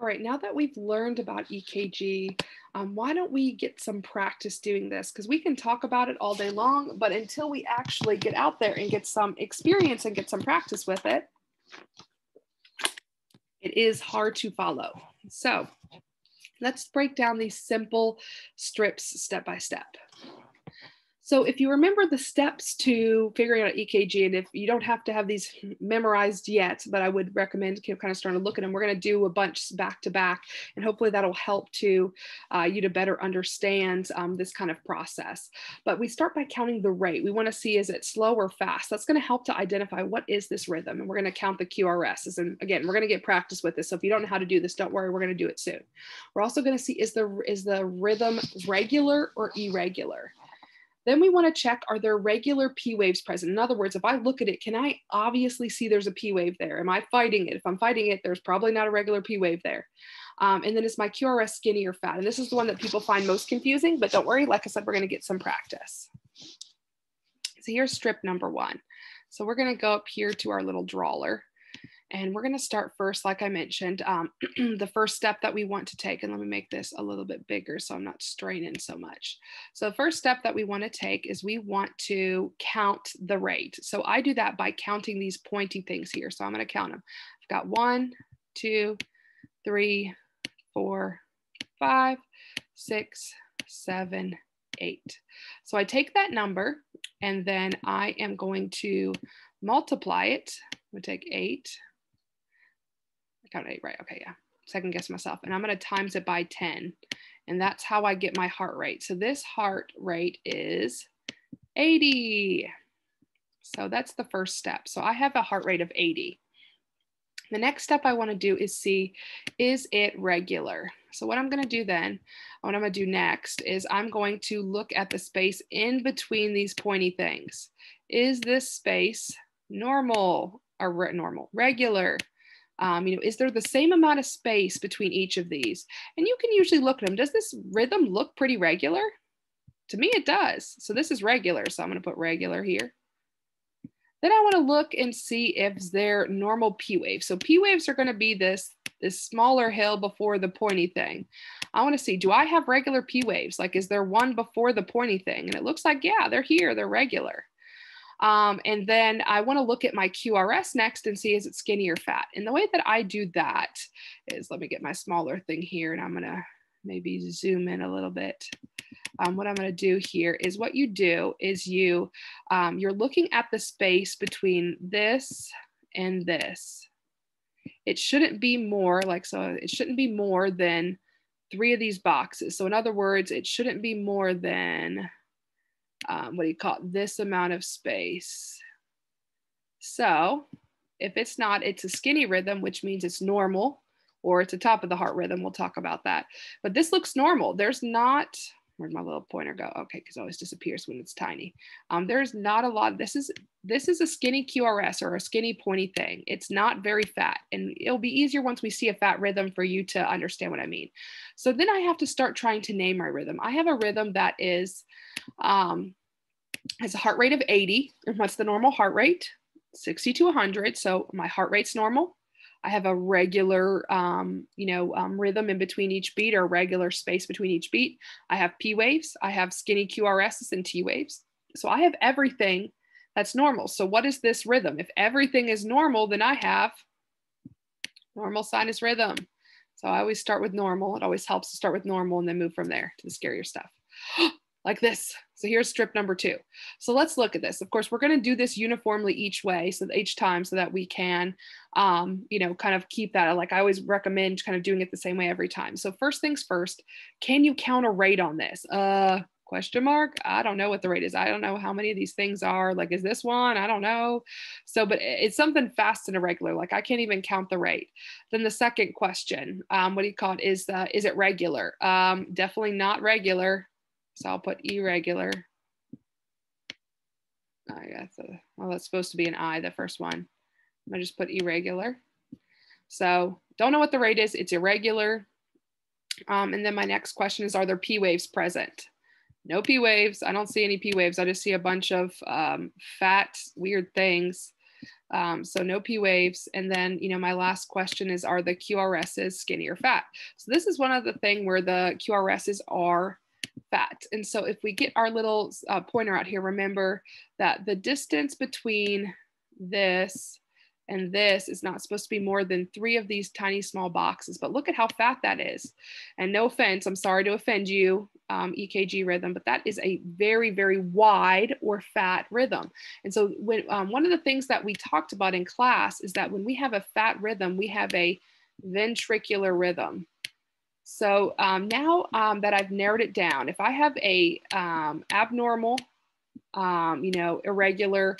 All right, now that we've learned about EKG, um, why don't we get some practice doing this? Because we can talk about it all day long, but until we actually get out there and get some experience and get some practice with it, it is hard to follow. So let's break down these simple strips step by step. So if you remember the steps to figuring out EKG, and if you don't have to have these memorized yet, but I would recommend kind of starting to look at them. We're going to do a bunch back to back, and hopefully that'll help to uh, you to better understand um, this kind of process. But we start by counting the rate. We want to see is it slow or fast. That's going to help to identify what is this rhythm, and we're going to count the QRS. And again, we're going to get practice with this. So if you don't know how to do this, don't worry. We're going to do it soon. We're also going to see is the is the rhythm regular or irregular. Then we want to check, are there regular P waves present? In other words, if I look at it, can I obviously see there's a P wave there? Am I fighting it? If I'm fighting it, there's probably not a regular P wave there. Um, and then is my QRS skinny or fat? And this is the one that people find most confusing, but don't worry, like I said, we're gonna get some practice. So here's strip number one. So we're gonna go up here to our little drawler. And we're going to start first, like I mentioned, um, the first step that we want to take. And let me make this a little bit bigger so I'm not straining so much. So the first step that we want to take is we want to count the rate. So I do that by counting these pointy things here. So I'm going to count them. I've got one, two, three, four, five, six, seven, eight. So I take that number and then I am going to multiply it. We take eight count eight, right? Okay, yeah. Second guess myself. And I'm going to times it by 10. And that's how I get my heart rate. So this heart rate is 80. So that's the first step. So I have a heart rate of 80. The next step I want to do is see, is it regular? So what I'm going to do then, what I'm going to do next is I'm going to look at the space in between these pointy things. Is this space normal or normal, regular, um, you know, is there the same amount of space between each of these? And you can usually look at them. Does this rhythm look pretty regular? To me, it does. So this is regular. So I'm going to put regular here. Then I want to look and see if they're normal P waves. So P waves are going to be this, this smaller hill before the pointy thing. I want to see, do I have regular P waves? Like, is there one before the pointy thing? And it looks like, yeah, they're here. They're regular. Um, and then I want to look at my QRS next and see is it skinny or fat. And the way that I do that is let me get my smaller thing here and I'm going to maybe zoom in a little bit. Um, what I'm going to do here is what you do is you um, you're looking at the space between this and this. It shouldn't be more like so. It shouldn't be more than three of these boxes. So in other words, it shouldn't be more than um, what do you call it, this amount of space. So if it's not, it's a skinny rhythm, which means it's normal, or it's a top of the heart rhythm. We'll talk about that. But this looks normal. There's not, where'd my little pointer go? Okay, because it always disappears when it's tiny. Um, there's not a lot. This is this is a skinny QRS or a skinny pointy thing. It's not very fat, and it'll be easier once we see a fat rhythm for you to understand what I mean. So then I have to start trying to name my rhythm. I have a rhythm that is um, has a heart rate of 80. And what's the normal heart rate? 60 to 100. So my heart rate's normal. I have a regular, um, you know, um, rhythm in between each beat or regular space between each beat. I have P waves. I have skinny QRSs and T waves. So I have everything that's normal. So what is this rhythm? If everything is normal, then I have normal sinus rhythm. So I always start with normal. It always helps to start with normal and then move from there to the scarier stuff. like this. So here's strip number two. So let's look at this. Of course, we're going to do this uniformly each way, so each time, so that we can, um, you know, kind of keep that. Like I always recommend, kind of doing it the same way every time. So first things first, can you count a rate on this? Uh, question mark. I don't know what the rate is. I don't know how many of these things are. Like, is this one? I don't know. So, but it's something fast and irregular. Like I can't even count the rate. Then the second question, um, what do you call it? Is the is it regular? Um, definitely not regular. So I'll put irregular. I the, well, that's supposed to be an I, the first one. I'm gonna just put irregular. So don't know what the rate is, it's irregular. Um, and then my next question is, are there P waves present? No P waves, I don't see any P waves. I just see a bunch of um, fat, weird things. Um, so no P waves. And then, you know, my last question is, are the QRSs skinny or fat? So this is one of the thing where the QRSs are fat. And so if we get our little uh, pointer out here, remember that the distance between this and this is not supposed to be more than three of these tiny small boxes, but look at how fat that is. And no offense, I'm sorry to offend you, um, EKG rhythm, but that is a very, very wide or fat rhythm. And so when um, one of the things that we talked about in class is that when we have a fat rhythm, we have a ventricular rhythm. So um, now um, that I've narrowed it down, if I have a um, abnormal, um, you know, irregular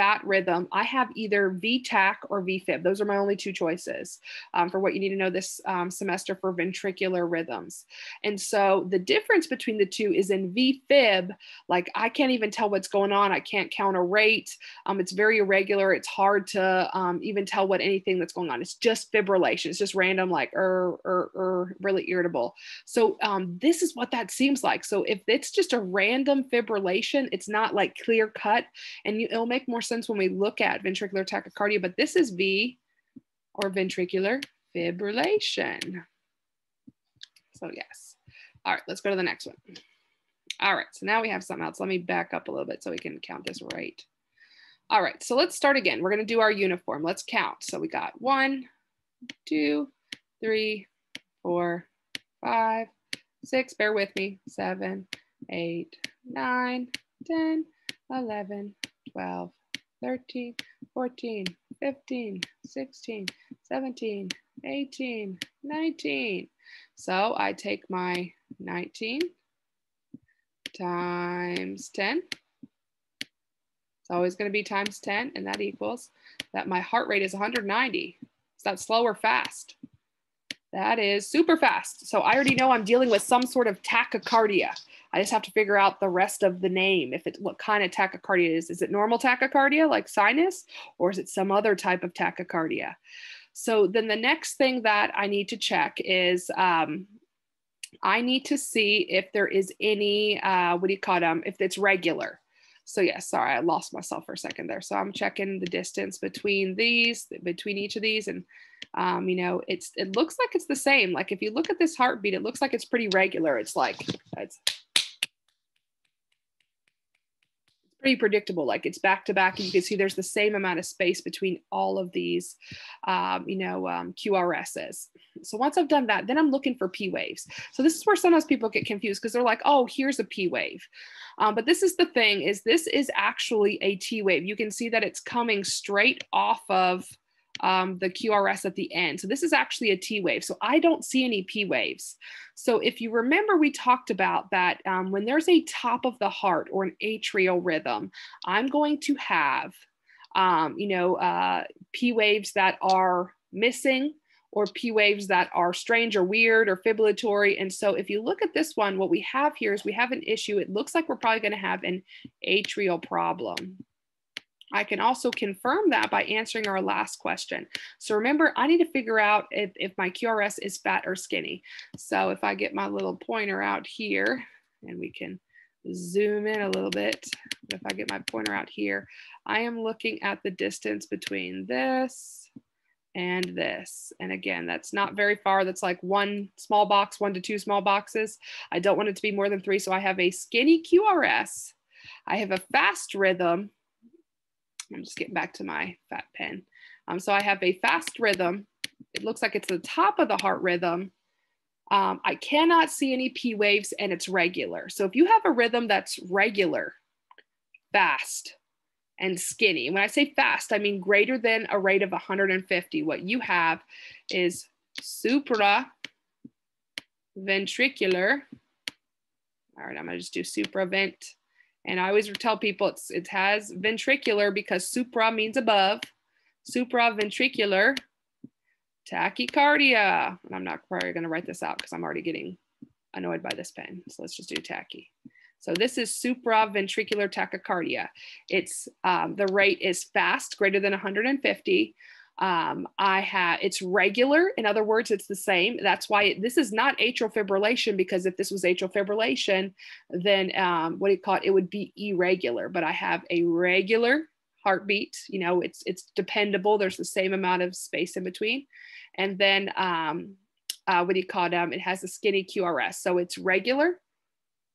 fat rhythm, I have either VTach or VFib. Those are my only two choices um, for what you need to know this um, semester for ventricular rhythms. And so the difference between the two is in VFib, like I can't even tell what's going on. I can't count a rate. Um, it's very irregular. It's hard to um, even tell what anything that's going on. It's just fibrillation. It's just random, like, er, er, er, really irritable. So um, this is what that seems like. So if it's just a random fibrillation, it's not like clear cut and you, it'll make more sense when we look at ventricular tachycardia, but this is V or ventricular fibrillation. So yes. All right, let's go to the next one. All right, so now we have something else. Let me back up a little bit so we can count this right. All right, so let's start again. We're gonna do our uniform. Let's count. So we got one, two, three, four, five, six, bear with me, seven, eight, nine, 10, 11, 12, 13, 14, 15, 16, 17, 18, 19. So I take my 19 times 10. It's always going to be times 10, and that equals that my heart rate is 190. Is that slow or fast? That is super fast. So I already know I'm dealing with some sort of tachycardia. I just have to figure out the rest of the name. If it's what kind of tachycardia is. Is it normal tachycardia like sinus or is it some other type of tachycardia? So then the next thing that I need to check is um, I need to see if there is any, uh, what do you call them, if it's regular. So yes, sorry, I lost myself for a second there. So I'm checking the distance between these, between each of these, and um, you know, it's it looks like it's the same. Like if you look at this heartbeat, it looks like it's pretty regular. It's like it's pretty predictable. Like it's back to back, and you can see there's the same amount of space between all of these, um, you know, um, QRSs. So once I've done that, then I'm looking for P waves. So this is where sometimes people get confused because they're like, oh, here's a P wave. Um, but this is the thing is this is actually a T wave. You can see that it's coming straight off of um, the QRS at the end. So this is actually a T wave. So I don't see any P waves. So if you remember, we talked about that um, when there's a top of the heart or an atrial rhythm, I'm going to have, um, you know, uh, P waves that are missing or P waves that are strange or weird or fibrillatory. And so if you look at this one, what we have here is we have an issue. It looks like we're probably going to have an atrial problem. I can also confirm that by answering our last question. So remember, I need to figure out if, if my QRS is fat or skinny. So if I get my little pointer out here and we can zoom in a little bit, if I get my pointer out here, I am looking at the distance between this and this. And again, that's not very far. That's like one small box, one to two small boxes. I don't want it to be more than three. So I have a skinny QRS. I have a fast rhythm I'm just getting back to my fat pen. Um, so I have a fast rhythm. It looks like it's the top of the heart rhythm. Um, I cannot see any P waves and it's regular. So if you have a rhythm that's regular, fast, and skinny, when I say fast, I mean greater than a rate of 150. What you have is supra ventricular. All right, I'm gonna just do supravent and I always tell people it's, it has ventricular because supra means above, supraventricular tachycardia. And I'm not probably going to write this out because I'm already getting annoyed by this pen. So let's just do tachy. So this is supraventricular tachycardia. It's um, the rate is fast, greater than 150. Um, I have it's regular. In other words, it's the same. That's why it, this is not atrial fibrillation because if this was atrial fibrillation, then um, what do you call it? It would be irregular. But I have a regular heartbeat. You know, it's it's dependable. There's the same amount of space in between, and then um, uh, what do you call it? Um, it has a skinny QRS, so it's regular,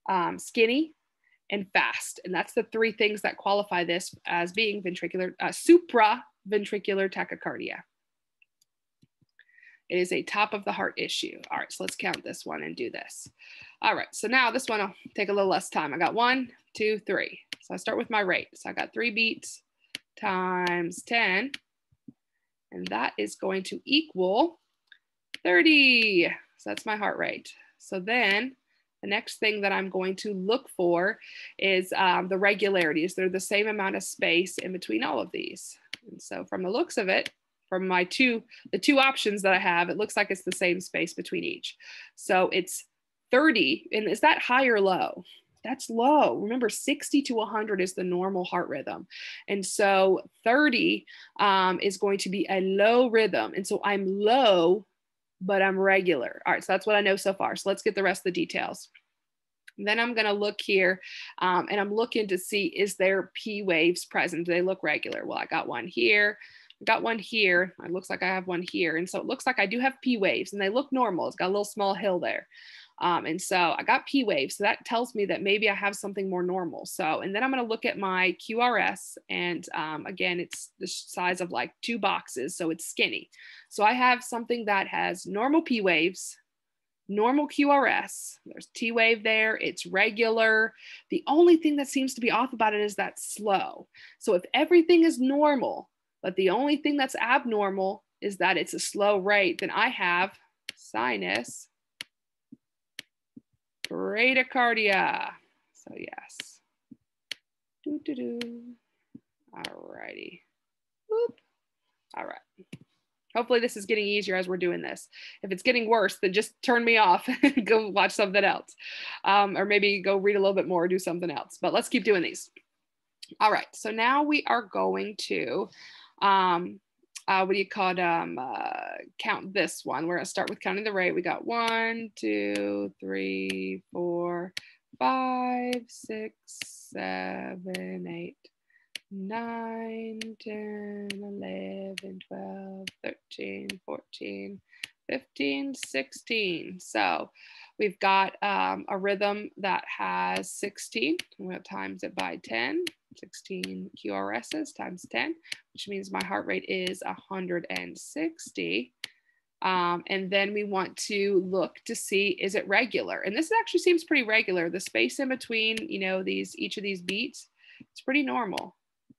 um, skinny, and fast, and that's the three things that qualify this as being ventricular uh, supraventricular tachycardia. It is a top of the heart issue. All right, so let's count this one and do this. All right, so now this one will take a little less time. I got one, two, three. So I start with my rate. So I got three beats times 10, and that is going to equal 30. So that's my heart rate. So then the next thing that I'm going to look for is um, the regularities. They're the same amount of space in between all of these. And so from the looks of it, from my two, the two options that I have, it looks like it's the same space between each. So it's 30, and is that high or low? That's low. Remember, 60 to 100 is the normal heart rhythm. And so 30 um, is going to be a low rhythm. And so I'm low, but I'm regular. All right, so that's what I know so far. So let's get the rest of the details. Then I'm going to look here um, and I'm looking to see is there P waves present? Do they look regular? Well, I got one here. I got one here. It looks like I have one here. And so it looks like I do have P waves and they look normal. It's got a little small hill there. Um, and so I got P waves. So that tells me that maybe I have something more normal. So, and then I'm going to look at my QRS. And um, again, it's the size of like two boxes. So it's skinny. So I have something that has normal P waves, normal QRS. There's T wave there. It's regular. The only thing that seems to be off about it is that slow. So if everything is normal, but the only thing that's abnormal is that it's a slow rate, then I have sinus bradycardia. So yes. Doo -doo -doo. All righty. All right. Hopefully this is getting easier as we're doing this. If it's getting worse, then just turn me off and go watch something else. Um, or maybe go read a little bit more or do something else. But let's keep doing these. All right, so now we are going to um, uh, what do you call it? Um, uh, count this one. We're gonna start with counting the rate. We got one, two, three, four, five, six, seven, eight, nine, 10, 11, 12, 13, 14, 15, 16. So we've got um, a rhythm that has 16. We're going to times it by 10. 16 QRSs times 10, which means my heart rate is 160. Um, and then we want to look to see, is it regular? And this actually seems pretty regular. The space in between, you know, these, each of these beats, it's pretty normal.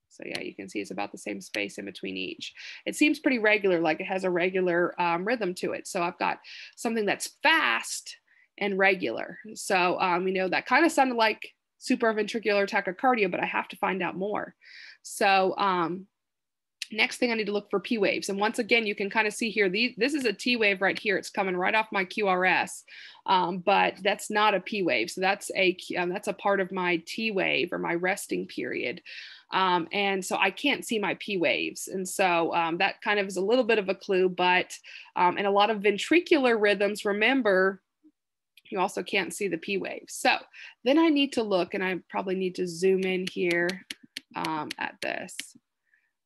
So yeah, you can see it's about the same space in between each. It seems pretty regular, like it has a regular um, rhythm to it. So I've got something that's fast and regular. So, um, you know, that kind of sounded like supraventricular tachycardia, but I have to find out more. So, um, next thing I need to look for P waves. And once again, you can kind of see here, these, this is a T wave right here. It's coming right off my QRS, um, but that's not a P wave. So that's a, um, that's a part of my T wave or my resting period. Um, and so I can't see my P waves. And so um, that kind of is a little bit of a clue, but um, in a lot of ventricular rhythms, remember you also can't see the P waves. So then I need to look and I probably need to zoom in here um, at this.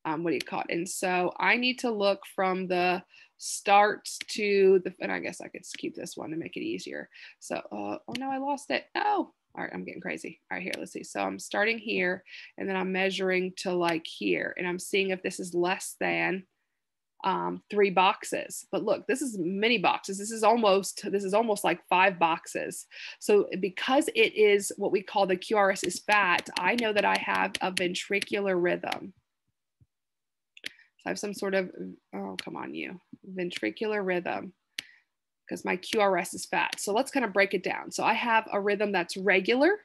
Um, what do you call it? And so I need to look from the start to the, and I guess I could keep this one to make it easier. So, uh, oh no, I lost it. Oh, all right, I'm getting crazy. All right, here, let's see. So I'm starting here and then I'm measuring to like here and I'm seeing if this is less than um, three boxes. But look, this is many boxes. This is almost this is almost like five boxes. So because it is what we call the QRS is fat, I know that I have a ventricular rhythm. So I have some sort of oh come on you ventricular rhythm because my QRS is fat. So let's kind of break it down. So I have a rhythm that's regular,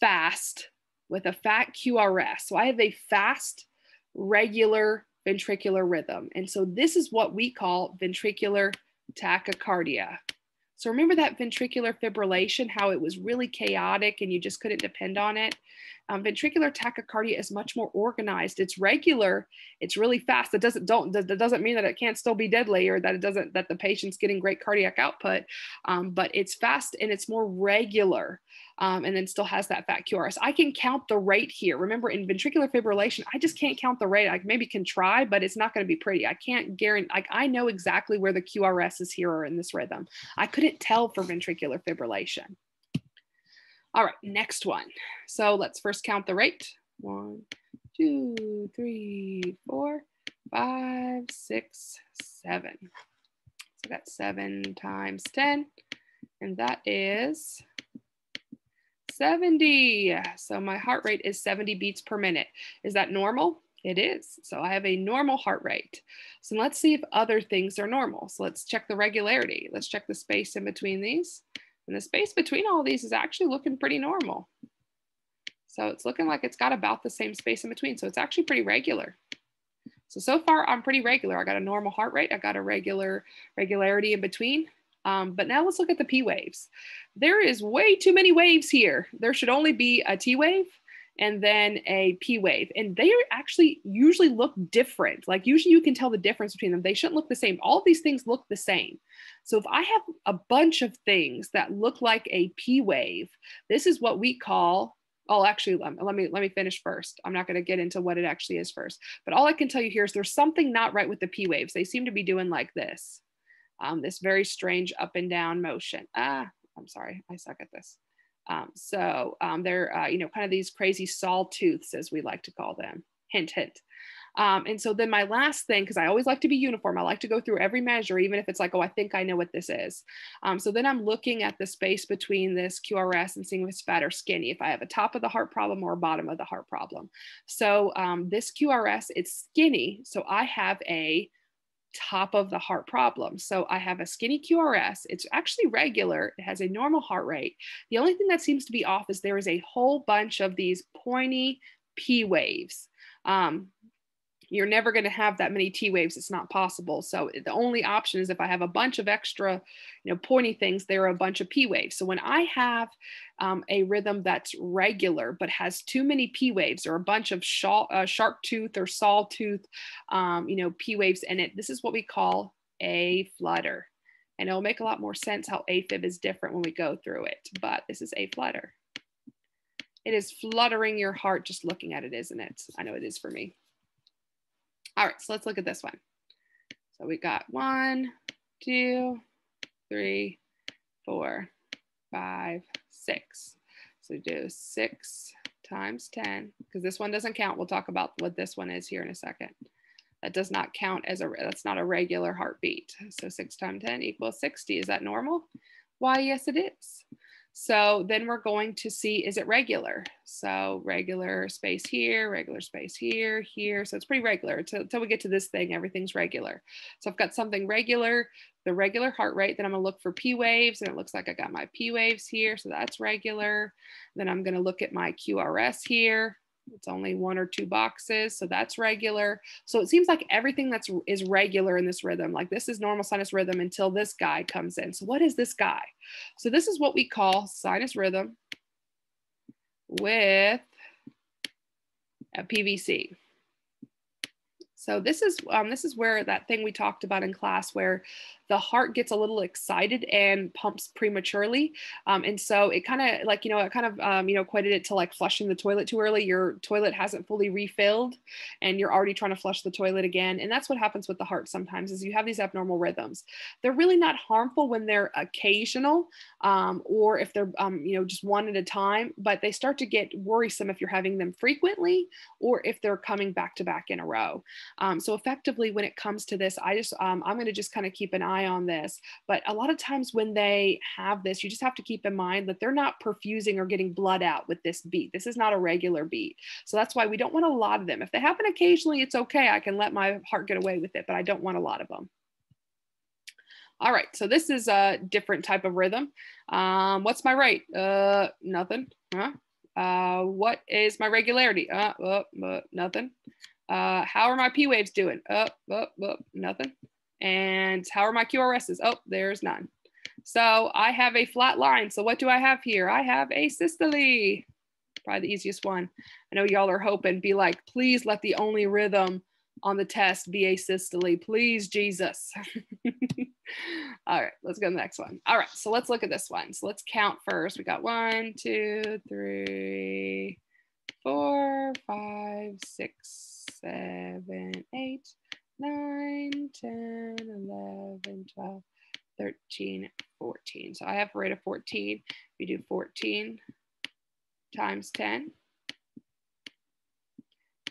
fast with a fat QRS. So I have a fast, regular ventricular rhythm. And so this is what we call ventricular tachycardia. So remember that ventricular fibrillation, how it was really chaotic and you just couldn't depend on it. Um, ventricular tachycardia is much more organized. It's regular. It's really fast. That doesn't don't that doesn't mean that it can't still be deadly or that it doesn't that the patient's getting great cardiac output. Um, but it's fast and it's more regular um, and then still has that fat QRS. I can count the rate here. Remember, in ventricular fibrillation, I just can't count the rate. I maybe can try, but it's not going to be pretty. I can't guarantee, like, I know exactly where the QRS is here or in this rhythm. I couldn't tell for ventricular fibrillation. All right, next one. So let's first count the rate. One, two, three, four, five, six, seven. So that's seven times 10, and that is 70. So my heart rate is 70 beats per minute. Is that normal? It is. So I have a normal heart rate. So let's see if other things are normal. So let's check the regularity. Let's check the space in between these. And the space between all these is actually looking pretty normal. So it's looking like it's got about the same space in between. So it's actually pretty regular. So, so far I'm pretty regular. I got a normal heart rate. I got a regular regularity in between. Um, but now let's look at the P waves. There is way too many waves here. There should only be a T wave and then a P wave. And they actually usually look different. Like usually you can tell the difference between them. They shouldn't look the same. All these things look the same. So if I have a bunch of things that look like a P wave, this is what we call Oh, actually, let, me let me finish first. I'm not going to get into what it actually is first, but all I can tell you here is there's something not right with the P waves. They seem to be doing like this um, this very strange up and down motion. Ah, I'm sorry, I suck at this. Um, so um, they're, uh, you know, kind of these crazy sawtooths, as we like to call them. Hint, hint. Um, and so then my last thing, because I always like to be uniform, I like to go through every measure, even if it's like, oh, I think I know what this is. Um, so then I'm looking at the space between this QRS and seeing if it's fat or skinny, if I have a top of the heart problem or a bottom of the heart problem. So um, this QRS, it's skinny. So I have a top of the heart problem. So I have a skinny QRS. It's actually regular. It has a normal heart rate. The only thing that seems to be off is there is a whole bunch of these pointy P waves. Um, you're never going to have that many T waves. It's not possible. So the only option is if I have a bunch of extra, you know, pointy things, there are a bunch of P waves. So when I have um, a rhythm that's regular but has too many P waves or a bunch of sharp, uh, sharp tooth or sawtooth, um, you know, P waves in it, this is what we call a flutter. And it'll make a lot more sense how AFib is different when we go through it, but this is a flutter. It is fluttering your heart just looking at it, isn't it? I know it is for me. All right, so let's look at this one. So we got one, two, three, four, five, six. So do six times 10, because this one doesn't count. We'll talk about what this one is here in a second. That does not count as a, that's not a regular heartbeat. So six times 10 equals 60. Is that normal? Why, yes, it is. So then we're going to see, is it regular? So regular space here, regular space here, here. So it's pretty regular until, until we get to this thing, everything's regular. So I've got something regular, the regular heart rate, then I'm gonna look for P waves and it looks like I got my P waves here. So that's regular. Then I'm gonna look at my QRS here. It's only one or two boxes, so that's regular. So it seems like everything that's is regular in this rhythm, like this is normal sinus rhythm until this guy comes in. So what is this guy? So this is what we call sinus rhythm with a PVC. So this is um, this is where that thing we talked about in class where the heart gets a little excited and pumps prematurely. Um, and so it kind of like, you know, it kind of, um, you know, equated it to like flushing the toilet too early. Your toilet hasn't fully refilled and you're already trying to flush the toilet again. And that's what happens with the heart sometimes is you have these abnormal rhythms. They're really not harmful when they're occasional um, or if they're, um, you know, just one at a time, but they start to get worrisome if you're having them frequently or if they're coming back to back in a row. Um, so effectively when it comes to this, I just, um, I'm going to just kind of keep an eye eye on this. But a lot of times when they have this, you just have to keep in mind that they're not perfusing or getting blood out with this beat. This is not a regular beat. So that's why we don't want a lot of them. If they happen occasionally, it's okay. I can let my heart get away with it, but I don't want a lot of them. All right, so this is a different type of rhythm. Um, what's my rate? Uh, nothing. Huh? Uh, what is my regularity? Uh, uh, uh nothing. Uh, how are my P waves doing? Up, up, up, nothing. And how are my QRSs? Oh, there's none. So I have a flat line. So what do I have here? I have asystole. probably the easiest one. I know y'all are hoping, be like, please let the only rhythm on the test be asystole. Please, Jesus. All right, let's go to the next one. All right, so let's look at this one. So let's count first. We got one, two, three, four, five, six, seven, eight, nine, 10, 11, 12, 13, 14. So I have a rate of 14. We do 14 times 10.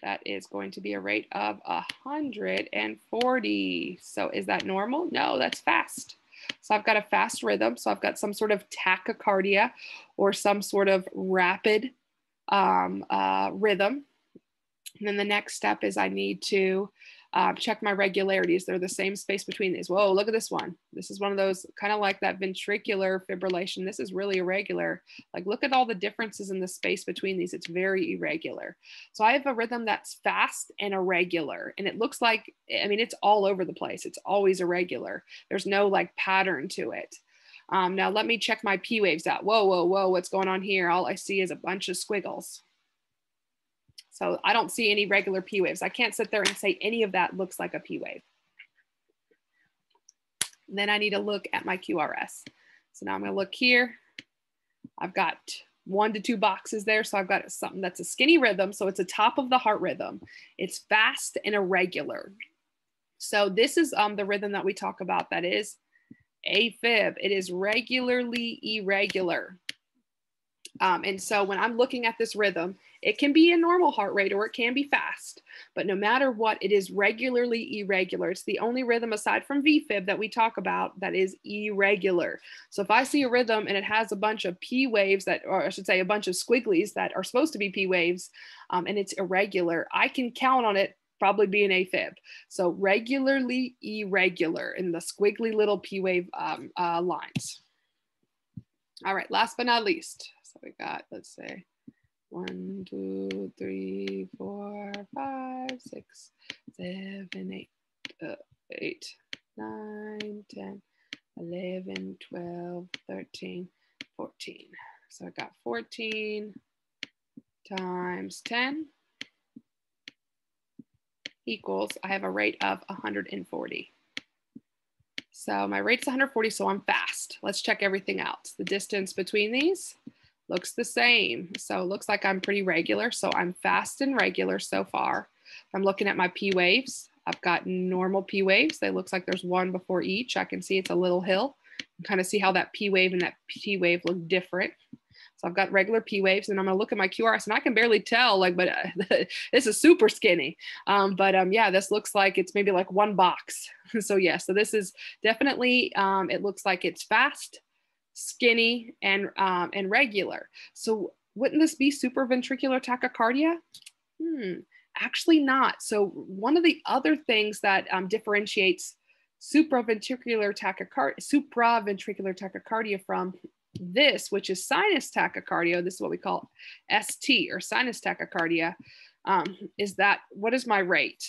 That is going to be a rate of 140. So is that normal? No, that's fast. So I've got a fast rhythm. So I've got some sort of tachycardia or some sort of rapid um, uh, rhythm. And then the next step is I need to uh, check my regularities. They're the same space between these. Whoa, look at this one. This is one of those kind of like that ventricular fibrillation. This is really irregular. Like look at all the differences in the space between these. It's very irregular. So I have a rhythm that's fast and irregular. And it looks like, I mean, it's all over the place. It's always irregular. There's no like pattern to it. Um, now let me check my P waves out. Whoa, whoa, whoa, what's going on here? All I see is a bunch of squiggles. So I don't see any regular P waves. I can't sit there and say any of that looks like a P wave. Then I need to look at my QRS. So now I'm gonna look here. I've got one to two boxes there. So I've got something that's a skinny rhythm. So it's a top of the heart rhythm. It's fast and irregular. So this is um, the rhythm that we talk about that is AFib. It is regularly irregular. Um, and so when I'm looking at this rhythm, it can be a normal heart rate or it can be fast, but no matter what, it is regularly irregular. It's the only rhythm aside from VFib that we talk about that is irregular. So if I see a rhythm and it has a bunch of P waves that, or I should say, a bunch of squigglies that are supposed to be P waves, um, and it's irregular, I can count on it probably being AFib. So regularly irregular in the squiggly little P wave um, uh, lines. All right, last but not least. So we got, let's say, one, two, three, four, five, six, seven, eight, uh, eight, nine, 10, 11, 12, 13, 14. So I got 14 times 10 equals, I have a rate of 140. So my rate's 140, so I'm fast. Let's check everything out. The distance between these, looks the same. So it looks like I'm pretty regular. So I'm fast and regular so far. I'm looking at my P waves, I've got normal P waves. They looks like there's one before each. I can see it's a little hill. kind of see how that P wave and that T wave look different. So I've got regular P waves and I'm gonna look at my QRS and I can barely tell like, but uh, this is super skinny. Um, but um, yeah, this looks like it's maybe like one box. so yeah, so this is definitely, um, it looks like it's fast skinny, and, um, and regular. So wouldn't this be supraventricular tachycardia? Hmm, actually not. So one of the other things that um, differentiates supraventricular tachycardia, supraventricular tachycardia from this, which is sinus tachycardia, this is what we call ST or sinus tachycardia, um, is that what is my rate?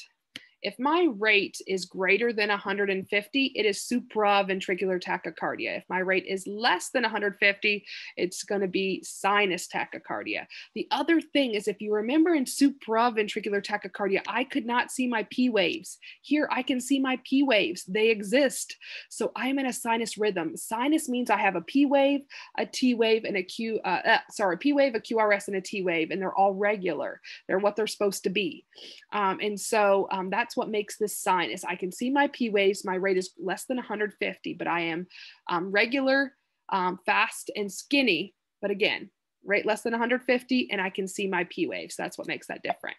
If my rate is greater than 150, it is supraventricular tachycardia. If my rate is less than 150, it's going to be sinus tachycardia. The other thing is if you remember in supraventricular tachycardia, I could not see my P waves. Here I can see my P waves. They exist. So I'm in a sinus rhythm. Sinus means I have a P wave, a T wave, and a Q, uh, uh, sorry, P wave, a QRS, and a T wave, and they're all regular. They're what they're supposed to be. Um, and so um, that's what makes this sinus. I can see my P waves. My rate is less than 150, but I am um, regular, um, fast, and skinny. But again, rate less than 150, and I can see my P waves. That's what makes that different.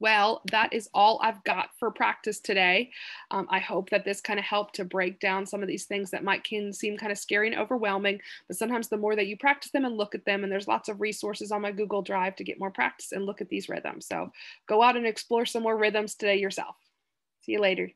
Well, that is all I've got for practice today. Um, I hope that this kind of helped to break down some of these things that might can seem kind of scary and overwhelming, but sometimes the more that you practice them and look at them, and there's lots of resources on my Google Drive to get more practice and look at these rhythms. So go out and explore some more rhythms today yourself. See you later.